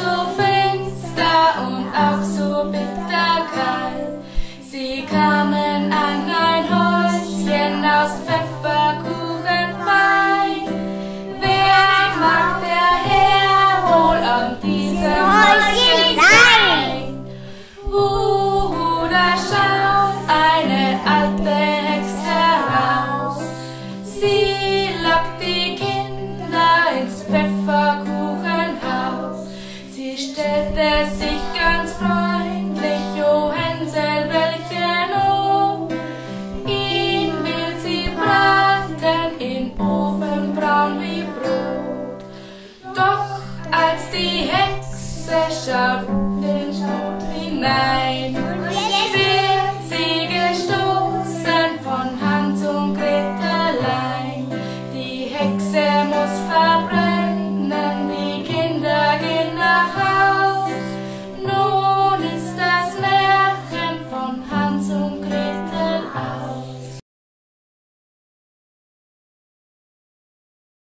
so finster und auch so bitter kalt. Sie kamen an ein Häuschen aus Pfefferkuchen Pfefferkuchenwein. Wer mag der Herr wohl an diesem Häuschen sein? Huhu, uh, da schaut eine alte Hexe heraus. Sie lockt die Sie stellte sich ganz freundlich, O oh Hänsel, welche Not. Ihn will sie braten in Ofen braun wie Brot. Doch als die Hexe schaut den Schaut hinein,